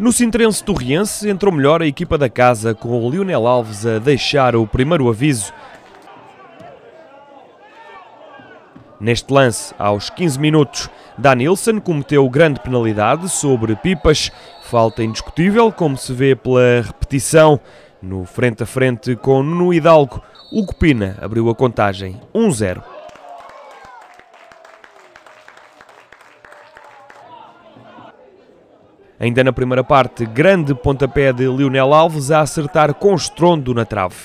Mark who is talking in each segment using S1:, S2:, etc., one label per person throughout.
S1: No Sintrense Torriense entrou melhor a equipa da casa, com o Lionel Alves a deixar o primeiro aviso. Neste lance, aos 15 minutos, Danilson cometeu grande penalidade sobre Pipas, falta indiscutível, como se vê pela repetição. No frente a frente com Nuno Hidalgo, o Copina abriu a contagem 1-0. Ainda na primeira parte, grande pontapé de Lionel Alves a acertar com estrondo na trave.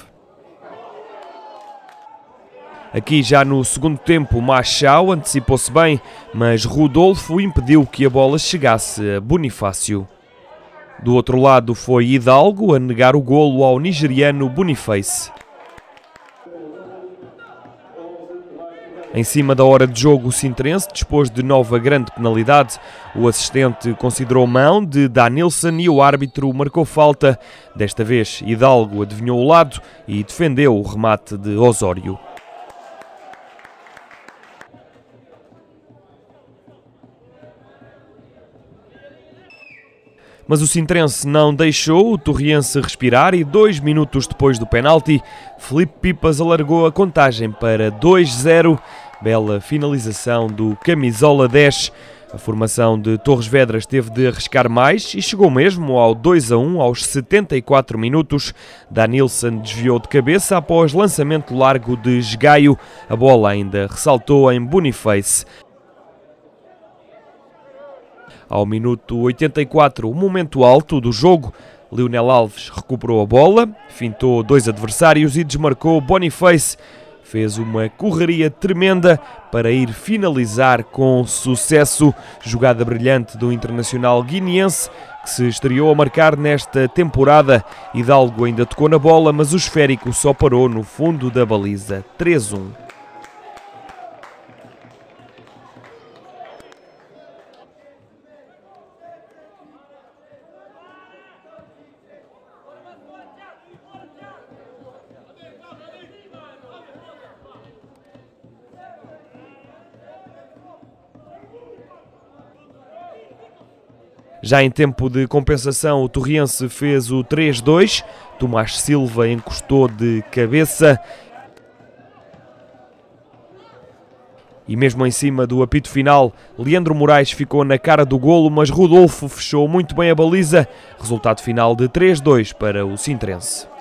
S1: Aqui já no segundo tempo, Machau antecipou-se bem, mas Rodolfo impediu que a bola chegasse a Bonifácio. Do outro lado foi Hidalgo a negar o golo ao nigeriano Boniface. Em cima da hora de jogo, o Sintrense dispôs de nova grande penalidade. O assistente considerou mão de Danilson e o árbitro marcou falta. Desta vez, Hidalgo adivinhou o lado e defendeu o remate de Osório. Mas o Sintrense não deixou o Torriense respirar e dois minutos depois do penalti, Felipe Pipas alargou a contagem para 2-0 Bela finalização do Camisola 10. A formação de Torres Vedras teve de arriscar mais e chegou mesmo ao 2 a 1 aos 74 minutos. Danilson desviou de cabeça após lançamento largo de Esgaio. A bola ainda ressaltou em Boniface. Ao minuto 84, o momento alto do jogo, Lionel Alves recuperou a bola, fintou dois adversários e desmarcou Boniface fez uma correria tremenda para ir finalizar com sucesso. Jogada brilhante do internacional guineense que se estreou a marcar nesta temporada. Hidalgo ainda tocou na bola, mas o esférico só parou no fundo da baliza. 3-1. Já em tempo de compensação, o Torriense fez o 3-2. Tomás Silva encostou de cabeça. E mesmo em cima do apito final, Leandro Moraes ficou na cara do golo, mas Rodolfo fechou muito bem a baliza. Resultado final de 3-2 para o Sintrense.